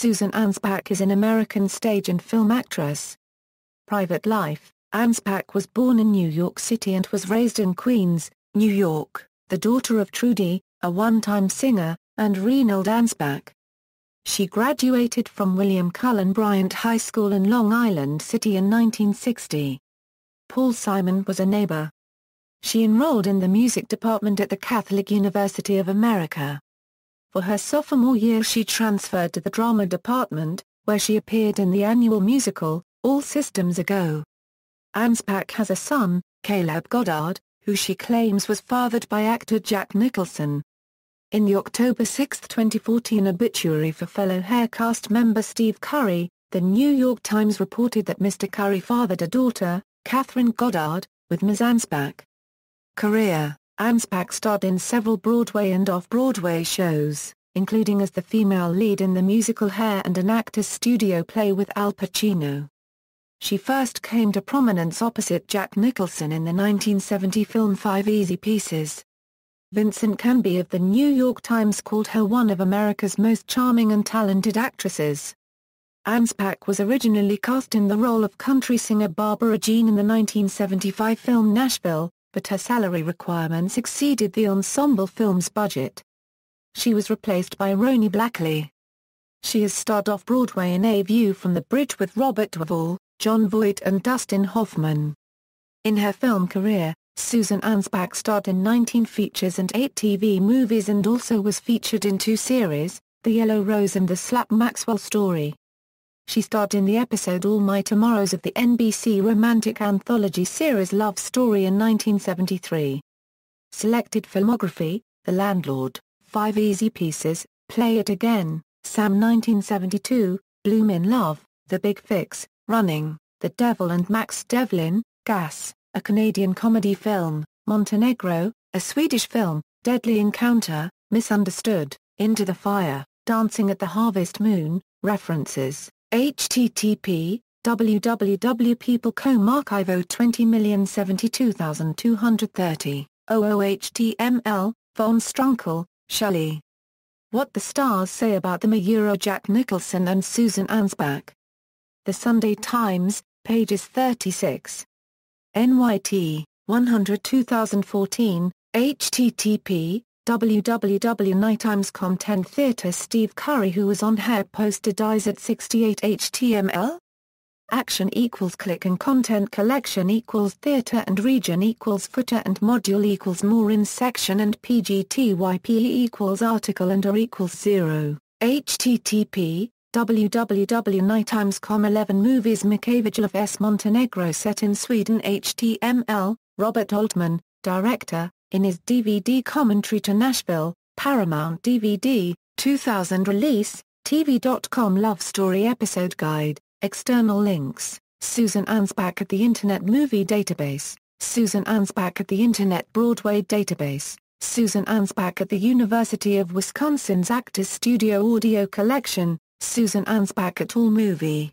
Susan Anspach is an American stage and film actress. Private life Anspach was born in New York City and was raised in Queens, New York, the daughter of Trudy, a one-time singer, and Reinald Anspach. She graduated from William Cullen Bryant High School in Long Island City in 1960. Paul Simon was a neighbor. She enrolled in the music department at the Catholic University of America. For her sophomore year she transferred to the drama department, where she appeared in the annual musical, All Systems Go. Anspach has a son, Caleb Goddard, who she claims was fathered by actor Jack Nicholson. In the October 6, 2014 obituary for fellow Hair cast member Steve Curry, the New York Times reported that Mr. Curry fathered a daughter, Catherine Goddard, with Ms. Anspach. Career Anspach starred in several Broadway and off-Broadway shows, including as the female lead in the musical Hair and an actor's studio play with Al Pacino. She first came to prominence opposite Jack Nicholson in the 1970 film Five Easy Pieces. Vincent Canby of the New York Times called her one of America's most charming and talented actresses. Anspach was originally cast in the role of country singer Barbara Jean in the 1975 film Nashville, but her salary requirements exceeded the ensemble film's budget. She was replaced by Ronee Blakley. She has starred off-Broadway in A View from the Bridge with Robert Duvall, Jon Voight and Dustin Hoffman. In her film career, Susan Anspach starred in 19 features and 8 TV movies and also was featured in two series, The Yellow Rose and The Slap Maxwell Story. She starred in the episode All My Tomorrows of the NBC romantic anthology series Love Story in 1973. Selected filmography, The Landlord, Five Easy Pieces, Play It Again, Sam 1972, Blume in Love, The Big Fix, Running, The Devil and Max Devlin, Gas, a Canadian comedy film, Montenegro, a Swedish film, Deadly Encounter, Misunderstood, Into the Fire, Dancing at the Harvest Moon, References http www.peoplecom archive 20072230, OOHTML, von Strunckel, Shelley. What the Stars Say About the Euro Jack Nicholson and Susan Anspach. The Sunday Times, pages 36. NYT, 100 2014, http www.nighttimes.com 10 Theatre Steve Curry who was on Hair posted dies at 68 HTML? Action equals click and content collection equals theatre and region equals footer and module equals more in section and pgtype equals article and or equals 0. http www.nighttimes.com 11 movies Mikavigil of S. Montenegro set in Sweden HTML, Robert Altman, director, in his DVD commentary to Nashville, Paramount DVD, 2000 release, TV.com Love Story Episode Guide, external links, Susan Anspach at the Internet Movie Database, Susan Anspach at the Internet Broadway Database, Susan Anspach at the University of Wisconsin's Actors Studio Audio Collection, Susan Anspach at AllMovie.